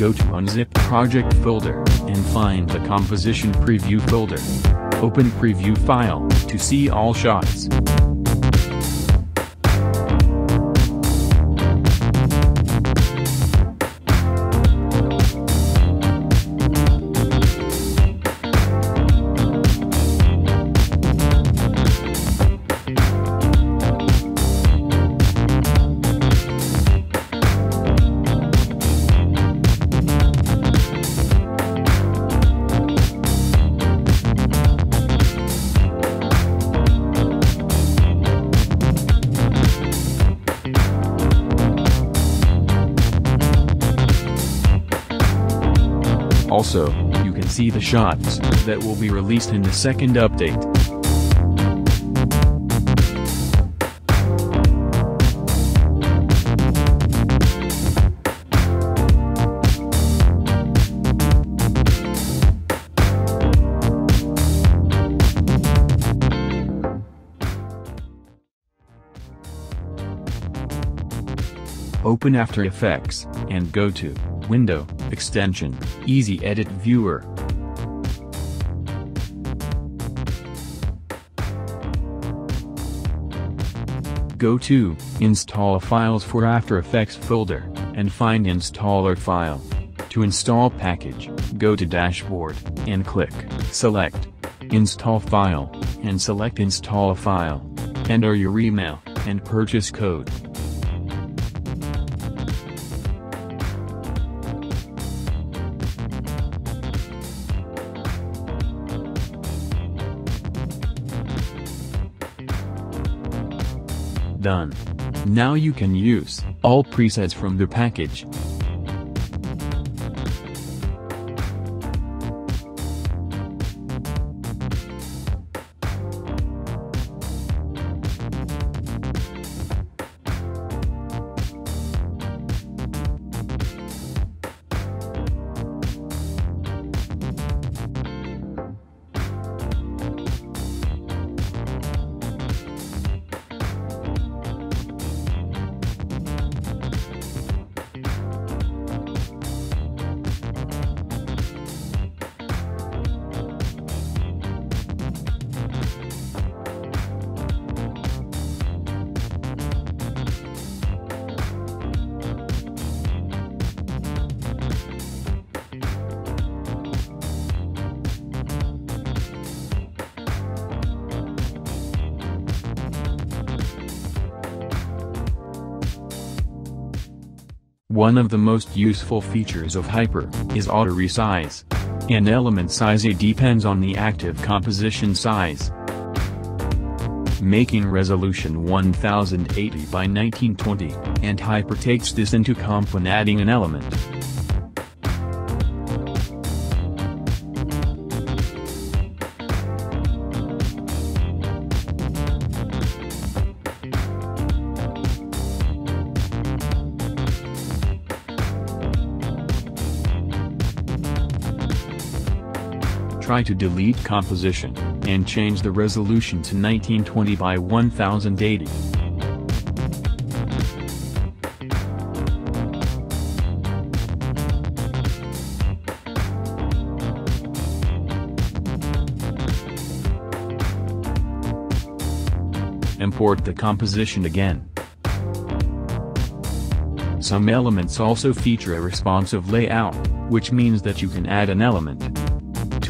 Go to Unzip Project folder, and find the Composition Preview folder. Open Preview file, to see all shots. Also, you can see the shots that will be released in the second update. Open After Effects, and go to Window, Extension, EasyEdit Viewer. Go to Install Files for After Effects folder, and find Installer file. To install package, go to Dashboard, and click Select Install File, and select Install file. Enter your email, and purchase code. Done. Now you can use all presets from the package. One of the most useful features of Hyper is auto resize. An element size A depends on the active composition size. Making resolution 1080 by 1920, and Hyper takes this into comp when adding an element. Try to delete composition, and change the resolution to 1920 by 1080. Import the composition again. Some elements also feature a responsive layout, which means that you can add an element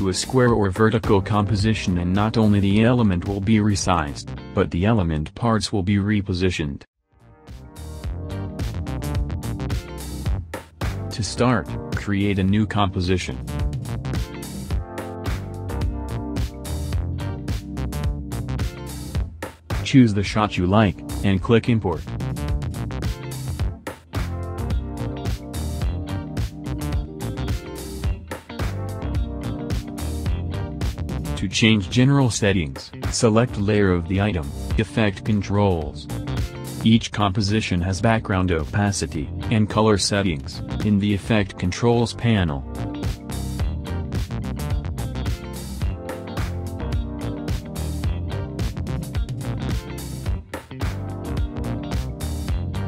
to a square or vertical composition and not only the element will be resized, but the element parts will be repositioned. To start, create a new composition. Choose the shot you like, and click Import. Change general settings, select Layer of the item, Effect Controls. Each composition has background opacity and color settings in the Effect Controls panel.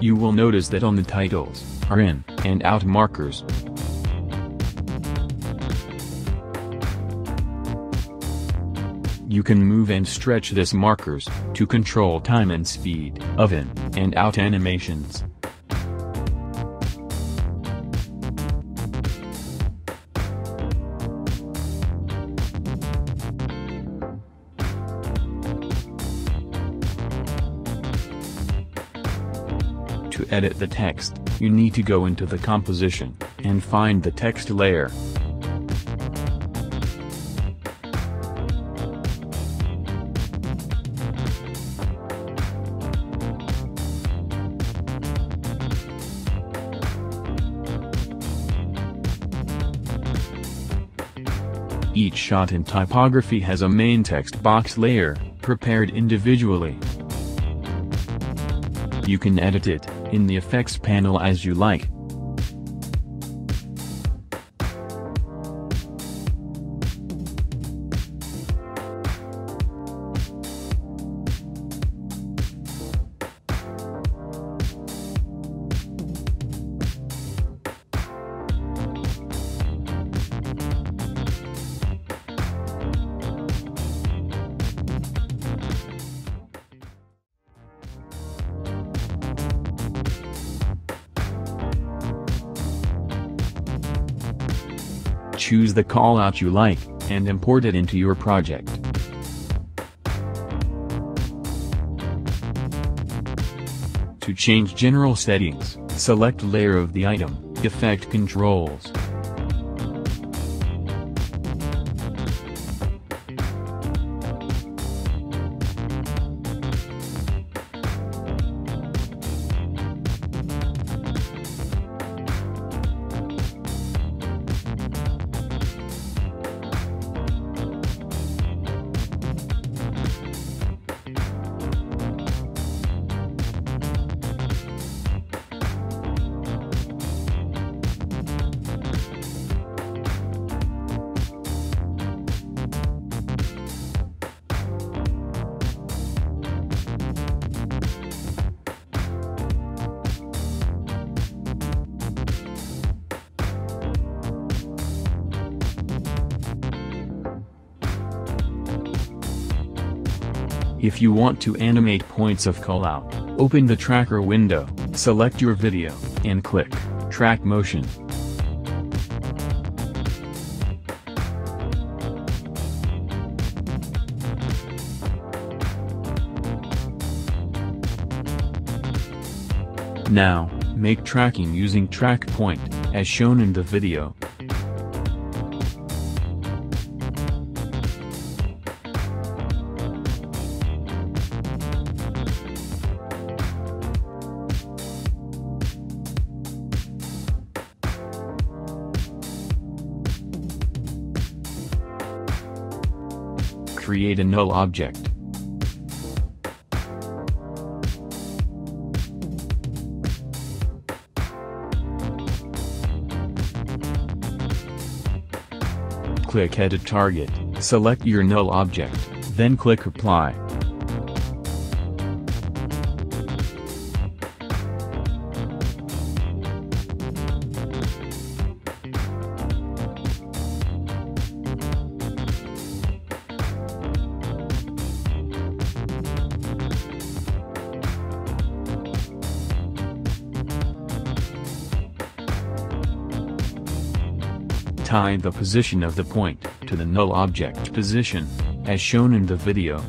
You will notice that on the titles, are in and out markers. You can move and stretch this markers, to control time and speed of in and out animations. To edit the text, you need to go into the composition, and find the text layer. Each shot in typography has a main text box layer, prepared individually. You can edit it, in the effects panel as you like. Choose the callout you like, and import it into your project. To change general settings, select Layer of the item, Effect Controls. If you want to animate points of callout, open the tracker window, select your video, and click Track Motion. Now, make tracking using track point, as shown in the video. Create a null object. Click Edit Target, select your null object, then click Apply. Tie the position of the point to the null object position, as shown in the video.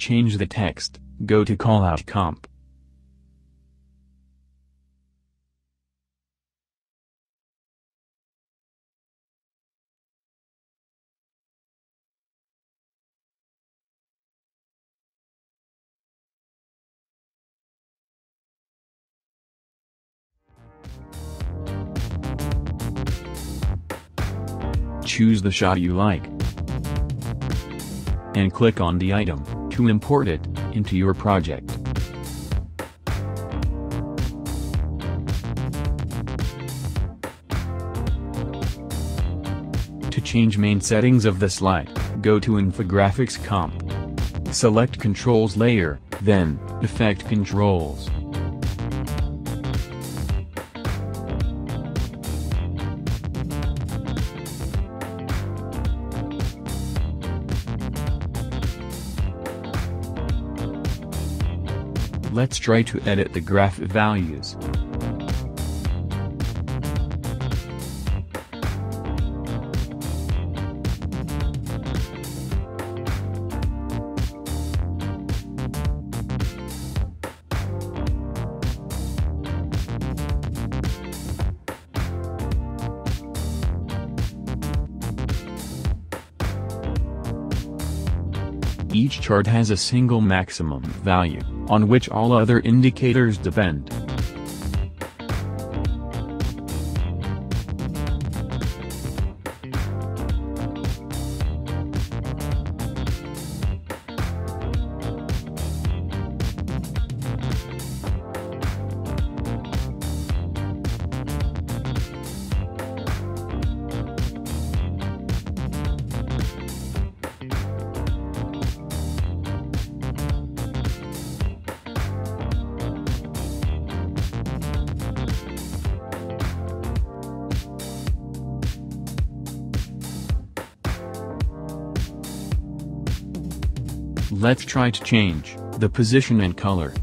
Change the text, go to callout comp. Choose the shot you like. And click on the item, to import it into your project. To change main settings of the slide, go to Infographics Comp. Select Controls layer, then, Effect Controls. Let's try to edit the graph values. Each chart has a single maximum value, on which all other indicators depend. Let's try to change the position and color.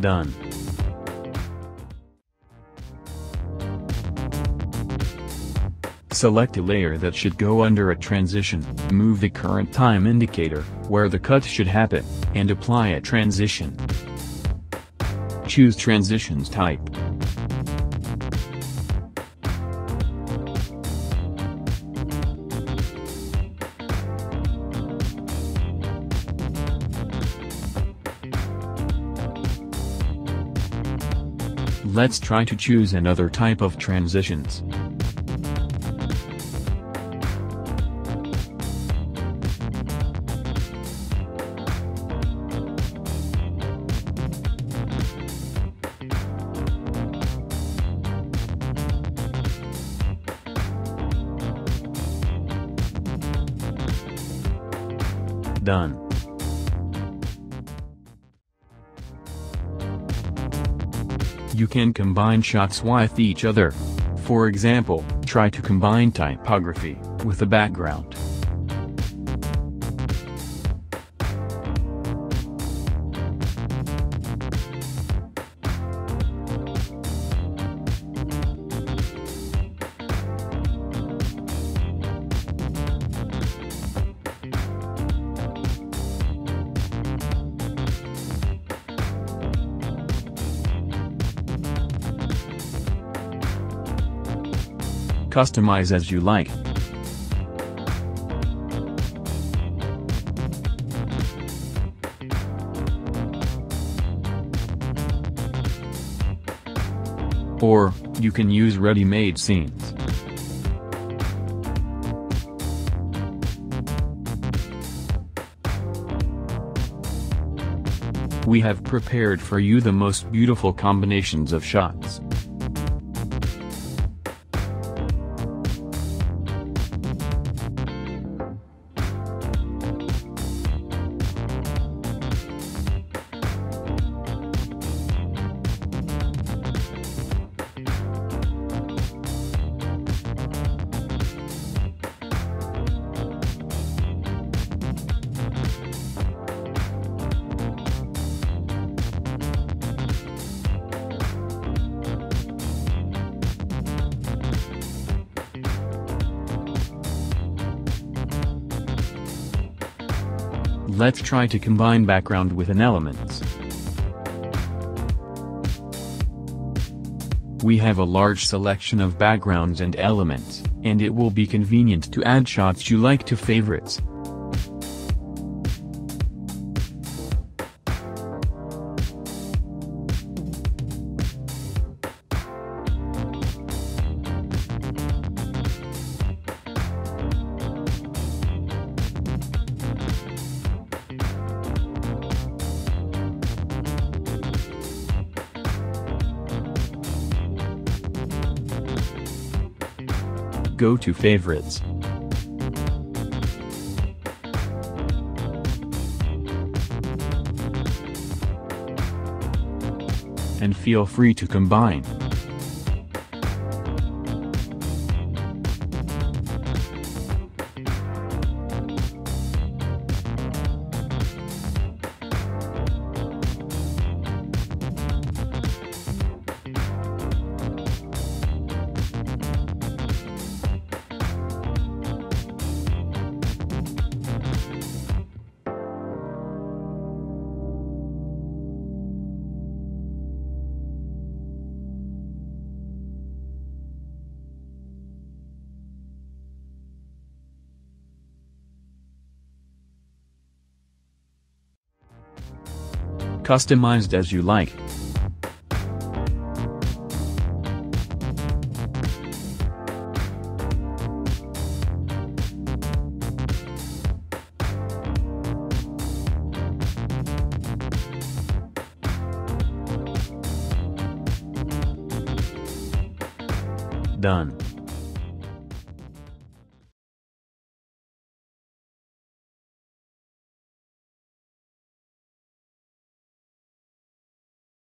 Done. Select a layer that should go under a transition, move the current time indicator, where the cut should happen, and apply a transition. Choose Transitions type. Let's try to choose another type of transitions. You can combine shots with each other. For example, try to combine typography with a background. Customize as you like. Or, you can use ready-made scenes. We have prepared for you the most beautiful combinations of shots. Let's try to combine background with an elements. We have a large selection of backgrounds and elements, and it will be convenient to add shots you like to favorites. Go to Favorites. And feel free to combine. Customized as you like.